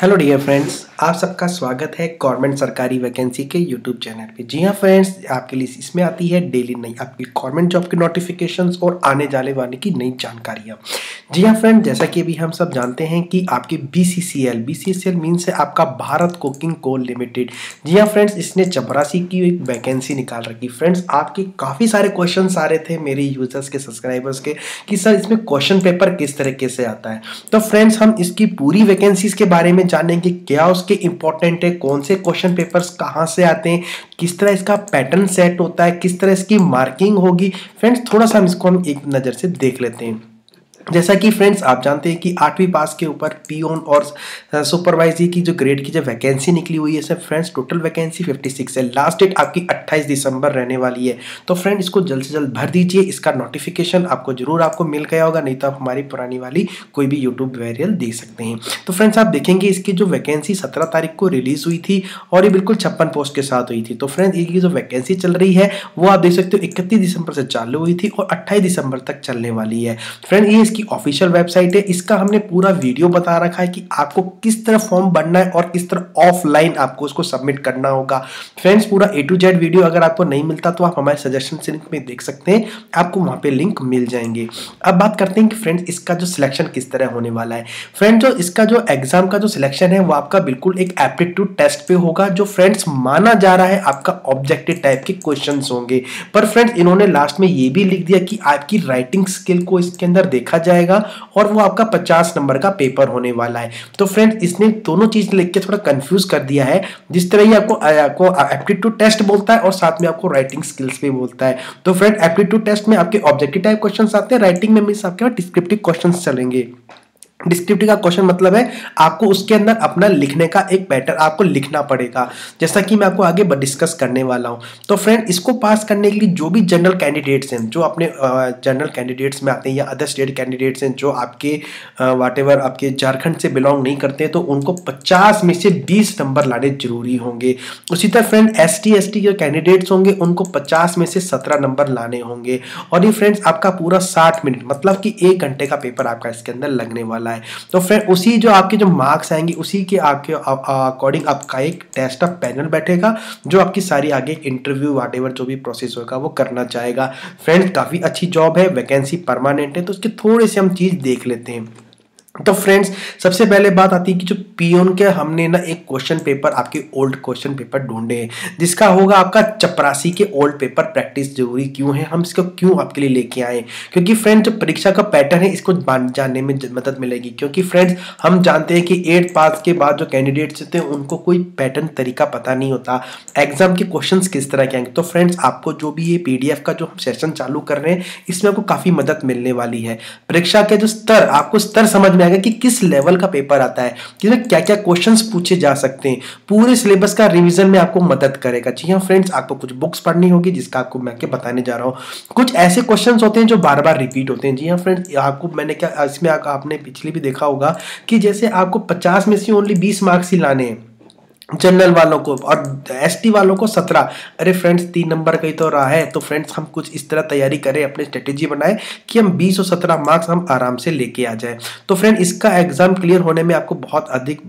Hello dear friends, आप सबका स्वागत है गवर्नमेंट सरकारी वैकेंसी के यूट्यूब चैनल पे। जी हाँ फ्रेंड्स, आपके लिए इसमें आती है डेली नई, आपकी गवर्नमेंट जॉब की नोटिफिकेशंस और आने जाने वाले की नई जानकारियाँ। जी हाँ फ्रेंड, जैसा कि अभी हम सब जानते हैं कि आपकी B C C L B C C L means है आपका भारत कुकिंग कोल लिमिटेड जी हाँ फ्रेंड्स, इसने चपरासी की एक वैकेंसी निकाल रखी। फ्रेंड्स, आपके काफ़ी सारे क्वेश्चन आ रहे थे मेरे यूज़र्स के सब्सक्राइबर्स के, कि सर इसमें क्वेश्चन पेपर किस तरीके से आता है। तो फ्रेंड्स, हम इसकी पूरी वैकेंसीज के बारे में जानेंगे, क्या उसके इंपॉर्टेंट है, कौन से क्वेश्चन पेपर्स कहाँ से आते हैं, किस तरह इसका पैटर्न सेट होता है, किस तरह इसकी मार्किंग होगी। फ्रेंड्स थोड़ा सा हम इसको हम एक नज़र से देख लेते हैं। जैसा कि फ्रेंड्स आप जानते हैं कि आठवीं पास के ऊपर पीओन और सुपरवाइजरी की जो ग्रेड की जो वैकेंसी निकली हुई है सर फ्रेंड्स टोटल वैकेंसी 56 है। लास्ट डेट आपकी 28 दिसंबर रहने वाली है। तो फ्रेंड इसको जल्द से जल्द भर दीजिए। इसका नोटिफिकेशन आपको ज़रूर आपको मिल गया होगा, नहीं तो आप हमारी पुरानी वाली कोई भी यूट्यूब वेरियल देख सकते हैं। तो फ्रेंड्स आप देखेंगे इसकी जो वैकेंसी सत्रह तारीख को रिलीज़ हुई थी और ये बिल्कुल छप्पन पोस्ट के साथ हुई थी। तो फ्रेंड्स ये जो वैकेंसी चल रही है, वो आप देख सकते हो, इकतीस दिसंबर से चालू हुई थी और अट्ठाईस दिसंबर तक चलने वाली है। फ्रेंड ये इसकी ऑफिशियल वेबसाइट है। इसका हमने पूरा वीडियो बता रखा है कि आपको किस तरह फॉर्म बनना है और किस तरह ऑफलाइन आपको उसको सबमिट करना होगा। फ्रेंड्स पूरा ए टू जेड वीडियो अगर आपको नहीं मिलता तो आप हमारे सजेशन लिंक में देख सकते हैं। आपको वहाँ पे लिंक मिल जाएँगे। अब बात करते हैं कि फ्रेंड्स इसका जो सिलेक्शन किस तरह होने वाला है। फ्रेंड जो इसका जो एग्ज़ाम का जो सिलेक्शन है, वो आपका बिल्कुल एक एप्टीट्यूड टेस्ट पे होगा, जो फ्रेंड्स माना जा रहा है आपका ऑब्जेक्टिव टाइप के क्वेश्चन होंगे। पर फ्रेंड्स इन्होंने लास्ट में ये भी लिख दिया कि आपकी राइटिंग स्किल को इसके अंदर देखा जाएगा और वो आपका पचास नंबर का पेपर होने वाला है। तो फ्रेंड इसने दोनों चीज़ लिख के थोड़ा कंफ्यूज कर दिया है। जिस तरह ही आपको आपको एप्टीट्यूड टेस्ट बोलता है और साथ में आपको राइटिंग स्किल्स भी बोलता है। तो फ्रेंड एप्टीट्यूड टेस्ट में आपके ऑब्जेक्टिव टाइप क्वेश्चन आते हैं राइटिंग में मीन आपके डिस्क्रिप्टिव क्वेश्चन चलेंगे। डिस्क्रिप्टिव का क्वेश्चन मतलब है, आपको उसके अंदर अपना लिखने का एक पैटर्न आपको लिखना पड़ेगा। जैसा कि मैं आपको आगे डिस्कस करने वाला हूँ। तो फ्रेंड इसको पास करने के लिए जो भी जनरल कैंडिडेट्स हैं, जो अपने जनरल कैंडिडेट्स में आते हैं या अदर स्टेट कैंडिडेट्स हैं, जो आपके वाट आपके झारखंड से बिलोंग नहीं करते तो उनको पचास में से बीस नंबर लाने ज़रूरी होंगे। उसी तरह friend S T S T जो कैंडिडेट्स होंगे, उनको पचास में से सत्रह नंबर लाने होंगे। और ये फ्रेंड्स आपका पूरा साठ मिनट मतलब कि एक घंटे का पेपर आपका इसके अंदर लगने वाला वाला है। तो फिर उसी जो आपके जो मार्क्स आएँगे, उसी के आपके अकॉर्डिंग आपका एक टेस्ट ऑफ़ पैनल बैठेगा, जो आपकी सारी आगे इंटरव्यू वाट जो भी प्रोसेस होगा, वो करना चाहेगा। फ्रेंड्स काफ़ी अच्छी जॉब है वैकेंसी परमानेंट है तो उसके थोड़े से हम चीज़ देख लेते हैं। तो फ्रेंड्स सबसे पहले बात आती है कि जो पीओन के हमने ना एक क्वेश्चन पेपर आपके ओल्ड क्वेश्चन पेपर ढूंढे हैं, जिसका होगा आपका चपरासी के ओल्ड पेपर प्रैक्टिस ज़रूरी क्यों है, हम इसको क्यों आपके लिए लेके आए क्योंकि फ्रेंड्स जो परीक्षा का पैटर्न है, इसको जानने में मदद मिलेगी। क्योंकि फ्रेंड्स हम जानते हैं कि एट पास के बाद जो कैंडिडेट्स होते हैं, उनको कोई पैटर्न तरीका पता नहीं होता। एग्ज़ाम के क्वेश्चन किस तरह के आएँगे? तो फ्रेंड्स आपको जो भी ये पीडीएफ का जो हम सेशन चालू कर रहे हैं, इसमें आपको काफ़ी मदद मिलने वाली है। परीक्षा के जो स्तर, आपको स्तर समझ में आएगा कि किस लेवल का पेपर आता है जिसमें क्या क्या क्वेश्चन पूछे जा सकते हैं। पूरे सिलेबस का रिविजन में आपको मदद करेगा। जी हाँ फ्रेंड्स आपको कुछ बुक्स पढ़नी होगी, जिसका आपको मैं क्या बताने जा रहा हूँ। कुछ ऐसे क्वेश्चन होते हैं जो बार बार रिपीट होते हैं। जी हाँ फ्रेंड्स आपको मैंने क्या, इसमें आपने पिछले भी देखा होगा कि जैसे आपको पचास में से ओनली बीस मार्क्स ही लाने हैं। जनरल वालों को और एसटी वालों को सत्रह। अरे फ्रेंड्स तीन नंबर का ही तो रहा है। तो फ्रेंड्स हम कुछ इस तरह तैयारी करें, अपनी स्ट्रेटेजी बनाए कि हम बीस और सत्रह मार्क्स हम आराम से लेके आ जाए। तो फ्रेंड इसका एग्ज़ाम क्लियर होने में आपको बहुत अधिक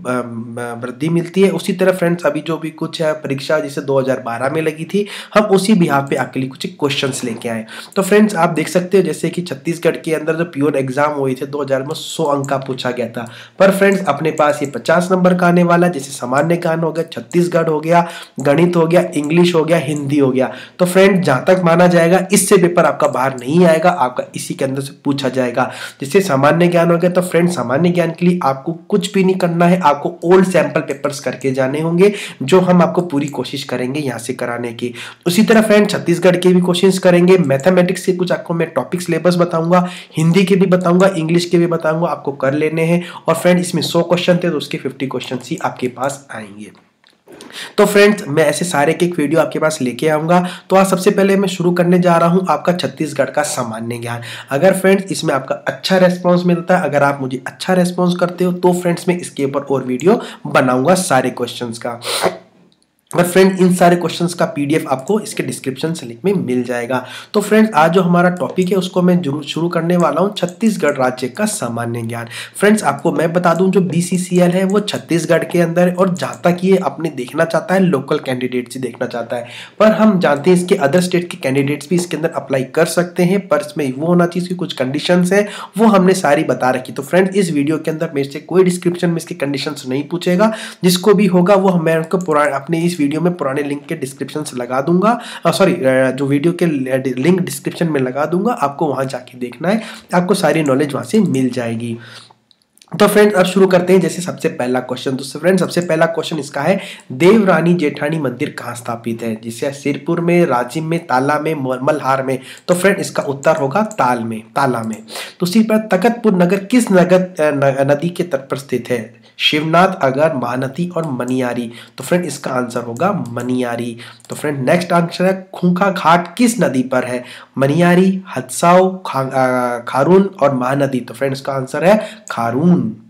वृद्धि मिलती है। उसी तरह फ्रेंड्स अभी जो भी कुछ परीक्षा जिसे दो हज़ार बारह में लगी थी, हम उसी बिहार पे आपके लिए कुछ क्वेश्चन लेके आए। तो फ्रेंड्स आप देख सकते हो जैसे कि छत्तीसगढ़ के अंदर जो प्योर एग्ज़ाम हुए थे दो हज़ार में, सौ अंक का पूछा गया था। पर फ्रेंड्स अपने पास ये पचास नंबर का आने वाला जैसे सामान्य ज्ञान गया, छत्तीसगढ़ हो गया, गणित हो गया, इंग्लिश हो गया, हिंदी हो गया। तो फ्रेंड जहाँ तक माना जाएगा, इससे पेपर आपका बाहर नहीं आएगा, आपका इसी के अंदर से पूछा जाएगा। जिससे सामान्य ज्ञान हो गया तो फ्रेंड सामान्य ज्ञान के लिए आपको कुछ भी नहीं करना है, आपको ओल्ड सैंपल पेपर्स करके जाने होंगे, जो हम आपको पूरी कोशिश करेंगे यहाँ से कराने की। उसी तरह फ्रेंड छत्तीसगढ़ के भी क्वेश्चन करेंगे मैथमेटिक्स के कुछ आपको मैं टॉपिक सिलेबस बताऊँगा, हिंदी के भी बताऊँगा, इंग्लिश के भी बताऊँगा, आपको कर लेने हैं। और फ्रेंड इसमें सौ क्वेश्चन थे तो उसके फिफ्टी क्वेश्चन ही आपके पास आएँगे। तो फ्रेंड्स मैं ऐसे सारे के एक वीडियो आपके पास लेके आऊँगा। तो आज सबसे पहले मैं शुरू करने जा रहा हूँ आपका छत्तीसगढ़ का सामान्य ज्ञान। अगर फ्रेंड्स इसमें आपका अच्छा रेस्पॉन्स मिलता है, अगर आप मुझे अच्छा रेस्पॉन्स करते हो तो फ्रेंड्स मैं इसके ऊपर और वीडियो बनाऊँगा सारे क्वेश्चन का। और फ्रेंड इन सारे क्वेश्चंस का पीडीएफ आपको इसके डिस्क्रिप्शन से लिंक में मिल जाएगा। तो फ्रेंड्स आज जो हमारा टॉपिक है, उसको मैं ज़रूर शुरू करने वाला हूँ, छत्तीसगढ़ राज्य का सामान्य ज्ञान। फ्रेंड्स आपको मैं बता दूँ, जो बीसीसीएल है, वो छत्तीसगढ़ के अंदर है और जहाँ तक ये अपने देखना चाहता है लोकल कैंडिडेट्स ही देखना चाहता है। पर हम जानते हैं, इसके अदर स्टेट के कैंडिडेट्स भी इसके अंदर अप्लाई कर सकते हैं, पर इसमें वो होना चाहिए, इसकी कुछ कंडीशन है, वो हमने सारी बता रखी। तो फ्रेंड्स इस वीडियो के अंदर मेरे से कोई डिस्क्रिप्शन में इसकी कंडीशन नहीं पूछेगा, जिसको भी होगा, वो मैं उनको अपने इस वीडियो में पुराने लिंक के डिस्क्रिप्शन लगा दूँगा। सॉरी जो वीडियो के लिंक डिस्क्रिप्शन में लगा दूँगा। आपको वहाँ जाके देखना है। आपको सारी नॉलेज वहाँ से मिल जाएगी। तो फ्रेंड्स अब शुरू करते हैं। जैसे सबसे पहला क्वेश्चन तो फ्रेंड सबसे पहला क्वेश्चन इसका है, देवरानी जेठानी मंदिर कहाँ स्थापित है? जिसे सिरपुर में, राजिम में, ताला में मलहार में। तो फ्रेंड इसका उत्तर होगा ताल में, ताला में। दूसरी पर तकतपुर नगर किस नगर नदी के तट पर स्थित है? शिवनाथ अगर मानती और मनियारी। तो फ्रेंड इसका आंसर होगा मनियारी। तो फ्रेंड नेक्स्ट आंसर है खूंखा घाट किस नदी पर है? मनियारी हदसाओ खा, खारून और महानदी। तो फ्रेंड इसका आंसर है खारून।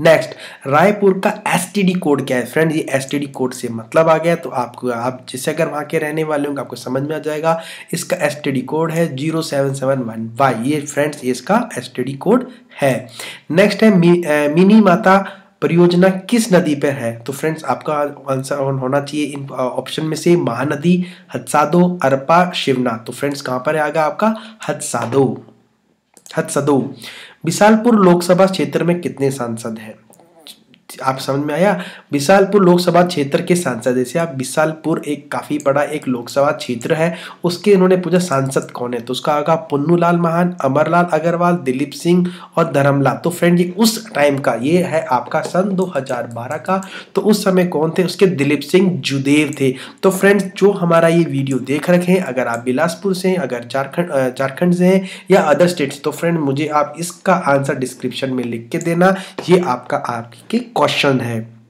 नेक्स्ट रायपुर का एसटीडी कोड क्या है? फ्रेंड ये एसटीडी कोड से मतलब आ गया तो आपको आप जिससे अगर वहाँ के रहने वाले होंगे आपको समझ में आ जाएगा इसका एसटीडी कोड है zero seven seven one Y ये फ्रेंड्स ये इसका एसटीडी कोड है। नेक्स्ट है मी, मिनी माता परियोजना किस नदी पर है? तो फ्रेंड्स आपका आंसर होना चाहिए इन ऑप्शन में से महानदी हदसादो अरपा शिवना तो फ्रेंड्स कहाँ पर आएगा आपका? हदसादो। हदसदो विशालपुर लोकसभा क्षेत्र में कितने सांसद हैं? आप समझ में आया? विशालपुर लोकसभा क्षेत्र के सांसद, जैसे आप विशालपुर एक काफ़ी बड़ा एक लोकसभा क्षेत्र है, उसके इन्होंने पूछा, सांसद कौन है? तो उसका आगा, पुन्नूलाल महान, अमरलाल अग्रवाल, दिलीप सिंह और धर्मलाल। तो फ्रेंड, ये उस टाइम का, ये है आपका सन 2012 का तो उस समय कौन थे? उसके दिलीप सिंह जुदेव थे। तो फ्रेंड्स, जो हमारा ये वीडियो देख रखे हैं, अगर आप बिलासपुर से हैं, अगर झारखंड झारखंड से हैं या अदर स्टेट्स तो फ्रेंड, मुझे आप इसका आंसर डिस्क्रिप्शन में लिख के देना। ये आपका, आपके क्वेश्चन है।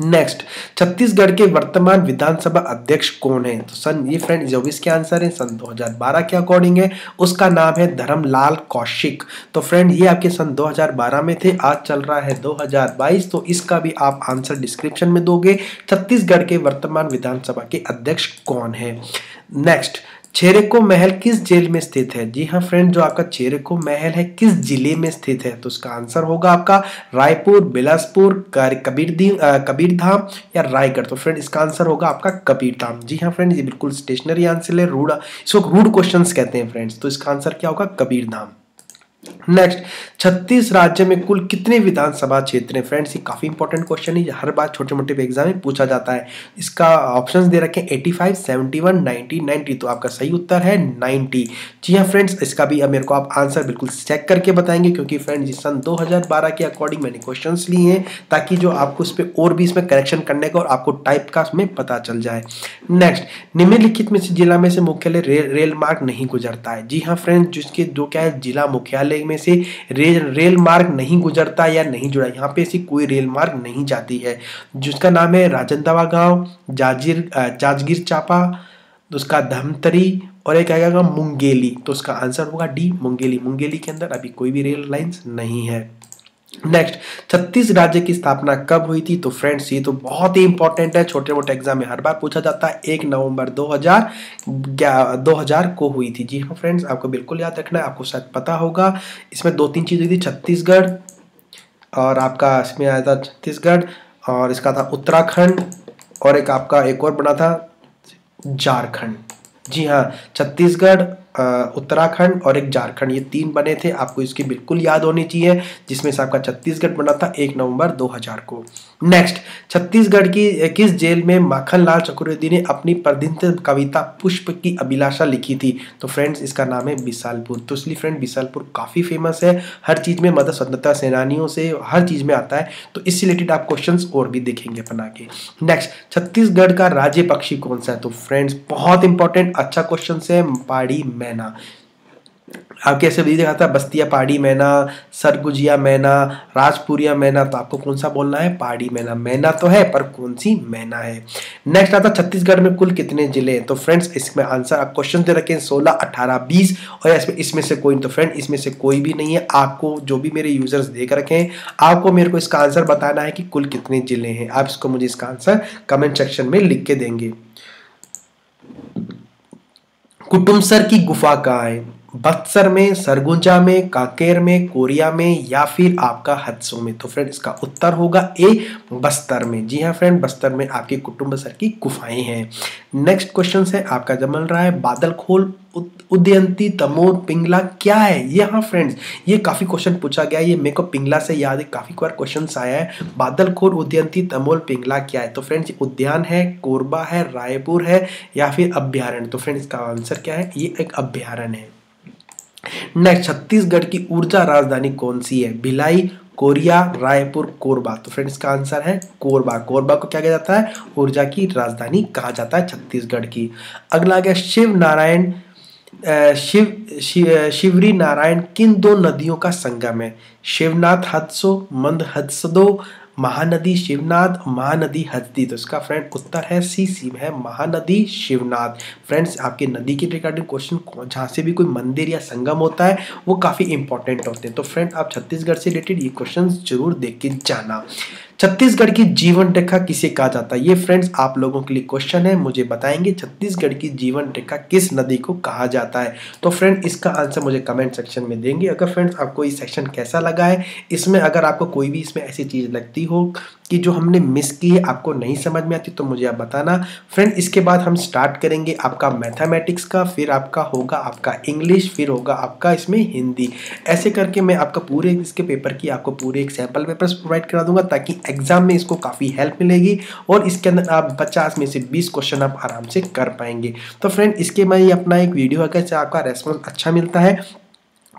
नेक्स्ट छत्तीसगढ़ के वर्तमान विधानसभा अध्यक्ष कौन है? तो सन, ये फ्रेंड जो इसके आंसर है? सन 2012 के अकॉर्डिंग है? उसका नाम है धर्मलाल कौशिक। तो फ्रेंड ये आपके सन 2012 में थे, आज चल रहा है 2022 तो इसका भी आप आंसर डिस्क्रिप्शन में दोगे। छत्तीसगढ़ के वर्तमान विधानसभा के अध्यक्ष कौन है? नेक्स्ट छेरेको महल किस जेल में स्थित है? जी हाँ फ्रेंड जो आपका छेरेको महल है, किस ज़िले में स्थित है? तो उसका आंसर होगा आपका रायपुर, बिलासपुर कबीर कबीर धाम या रायगढ़। तो फ्रेंड इसका आंसर होगा आपका कबीरधाम। जी हाँ फ्रेंड ये बिल्कुल स्टेशनरी आंसर है, रूढ़, इसको रूढ़ क्वेश्चन कहते हैं फ्रेंड्स तो इसका आंसर क्या होगा? कबीर धाम नेक्स्ट छत्तीस राज्य में कुल कितने विधानसभा क्षेत्र हैं? फ्रेंड्स ये काफ़ी इंपॉर्टेंट क्वेश्चन है। हर बार छोटे मोटे एग्ज़ाम में पूछा जाता है। इसका ऑप्शंस दे रखे हैं 85, 71, 90, 90 तो आपका सही उत्तर है 90 जी हाँ फ्रेंड्स इसका भी अब मेरे को आप आंसर बिल्कुल चेक करके बताएँगे क्योंकि फ्रेंड्स इस सन 2012 के अकॉर्डिंग मैंने क्वेश्चन लिए हैं ताकि जो आपको इस पर और भी इसमें करेक्शन करने का और आपको टाइप का उसमें पता चल जाए। नेक्स्ट निम्नलिखित में से जिला में से मुख्यालय रेल मार्ग नहीं गुजरता है। जी हाँ फ्रेंड्स जिसके जो क्या है जिला मुख्यालय ज़िले में से रेल रेल मार्ग नहीं गुजरता या नहीं जुड़ा, यहाँ पे ऐसी कोई रेल मार्ग नहीं जाती है, जिसका नाम है राजनदवा गाँव, जाजिर जाजगिर चापा, उसका धमतरी और एक आएगा मुंगेली तो उसका आंसर होगा डी, मुंगेली। मुंगेली के अंदर अभी कोई भी रेल लाइंस नहीं है। नेक्स्ट छत्तीस राज्य की स्थापना कब हुई थी? तो फ्रेंड्स ये तो बहुत ही इंपॉर्टेंट है। छोटे मोटे एग्ज़ाम में हर बार पूछा जाता है। एक नवंबर 2000 2000 को हुई थी। जी हाँ फ्रेंड्स आपको बिल्कुल याद रखना है। आपको शायद पता होगा, इसमें दो तीन चीज़ थी। छत्तीसगढ़ और आपका इसमें आया था छत्तीसगढ़ और इसका था उत्तराखंड और एक आपका एक और बना था झारखंड। जी हाँ छत्तीसगढ़ उत्तराखंड और एक झारखंड, ये तीन बने थे। आपको इसकी बिल्कुल याद होनी चाहिए, जिसमें से आपका छत्तीसगढ़ बना था एक नवंबर 2000 को। नेक्स्ट छत्तीसगढ़ की किस जेल में माखन लाल चतुर्वेदी ने अपनी प्रदित कविता पुष्प की अभिलाषा लिखी थी? तो फ्रेंड्स इसका नाम है बिसालपुर तो इसलिए फ्रेंड बिसालपुर काफ़ी फ़ेमस है। हर चीज़ में मदद, स्वतंत्रता सेनानियों से हर चीज़ में आता है। तो इससे रिलेटेड आप क्वेश्चन और भी देखेंगे बना के नेक्स्ट छत्तीसगढ़ का राज्य पक्षी कौन सा है? तो फ्रेंड्स बहुत इंपॉर्टेंट अच्छा क्वेश्चन है। पहाड़ी मैना। आपके ऐसे भी दिखाता है बस्तिया, पहाड़ी मैना, सरगुजिया मैना, राजपुरिया मैना तो आपको कौन सा बोलना है? पहाड़ी मैना। मैना तो है, पर कौन सी मैना है? नेक्स्ट आता छत्तीसगढ़ में कुल कितने ज़िले हैं? तो फ्रेंड्स इसमें आंसर आप क्वेश्चन दे रखे हैं, सोलह, अठारह, बीस, और इसमें इसमें से कोई तो फ्रेंड इसमें से कोई भी नहीं है। आपको जो भी मेरे यूज़र्स देख रखे हैं, आपको मेरे को इसका आंसर बताना है कि कुल कितने ज़िले हैं। आप इसको मुझे इसका आंसर कमेंट सेक्शन में लिख के देंगे। कुटुमसर की गुफा कहाँ है? बक्सर में, सरगुंजा में, काकेर में, कोरिया में या फिर आपका हदसों में? तो फ्रेंड इसका उत्तर होगा ए, बस्तर में। जी हाँ फ्रेंड बस्तर में आपके कुटुंब सर की गुफाएँ हैं। नेक्स्ट क्वेश्चन है, आपका जमल रहा है बादल खोल उदयंती, तमोर, पिंगला, क्या है? ये हाँ फ्रेंड्स ये काफ़ी क्वेश्चन पूछा गया ये मेरे को पिंगला से याद है। काफ़ी बार क्वेश्चन आया है। बादल खोर उदयंती तमोल पिंगला, क्या है? तो फ्रेंड्स उद्यान है, कोरबा है, रायपुर है, या फिर अभ्यारण तो फ्रेंड्स इसका आंसर क्या है? ये एक अभ्यारण है। नेक्स्ट छत्तीसगढ़ की ऊर्जा राजधानी कौन सी है? भिलाई, कोरिया, रायपुर, कोरबा। तो फ्रेंड्स का आंसर है कोरबा। कोरबा को क्या कहा जाता है? ऊर्जा की राजधानी कहा जाता है छत्तीसगढ़ की। अगला आ गया शिव नारायण शिव शिवरी नारायण किन दो नदियों का संगम है? शिवनाथ हदसो, मंद हदसदो, महानदी शिवनाथ, महानदी हजदी तो इसका फ्रेंड उत्तर है सी सी है महानदी शिवनाथ। फ्रेंड्स आपके नदी के रिगार्डिंग क्वेश्चन जहाँ से भी कोई मंदिर या संगम होता है, वो काफ़ी इंपॉर्टेंट होते हैं। तो फ्रेंड आप छत्तीसगढ़ से रिलेटेड ये क्वेश्चन ज़रूर देख के जाना। छत्तीसगढ़ की जीवन रेखा किसे कहा जाता है? ये फ्रेंड्स आप लोगों के लिए क्वेश्चन है, मुझे बताएँगे छत्तीसगढ़ की जीवन रेखा किस नदी को कहा जाता है? तो फ्रेंड इसका आंसर मुझे कमेंट सेक्शन में देंगे। अगर फ्रेंड्स आपको ये सेक्शन कैसा लगा है, इसमें अगर आपको कोई भी इसमें ऐसी चीज़ लगती हो कि जो हमने मिस की है, आपको नहीं समझ में आती तो मुझे आप बताना। फ्रेंड इसके बाद हम स्टार्ट करेंगे आपका मैथमेटिक्स का, फिर आपका होगा आपका इंग्लिश फिर होगा आपका इसमें हिंदी। ऐसे करके मैं आपका पूरे इसके पेपर की, आपको पूरे एक सैंपल पेपर्स प्रोवाइड करा दूँगा, ताकि एग्ज़ाम में इसको काफ़ी हेल्प मिलेगी, और इसके अंदर आप पचास में से बीस क्वेश्चन आप आराम से कर पाएँगे। तो फ्रेंड इसके मैं अपना एक वीडियो अगर आपका रेस्पॉन्स अच्छा मिलता है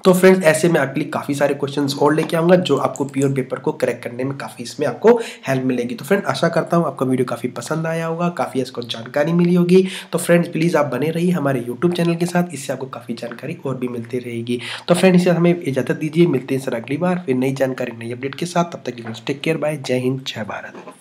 तो फ्रेंड्स ऐसे में आपके लिए काफ़ी सारे क्वेश्चन और लेके आऊँगा, जो आपको प्योर पेपर को करेक्ट करने में काफ़ी इसमें आपको हेल्प मिलेगी। तो फ्रेंड आशा करता हूँ आपका वीडियो काफ़ी पसंद आया होगा, काफ़ी इसको जानकारी मिली होगी। तो फ्रेंड्स प्लीज़ आप बने रहिए हमारे यूट्यूब चैनल के साथ, इससे आपको काफ़ी जानकारी और भी मिलती रहेगी। तो फ्रेंड इससे हमें इजाज़त दीजिए, मिलते हैं सर अगली बार, फिर नई जानकारी, नई अपडेट के साथ, तब तक टेक केयर बाय जय हिंद, जय भारत।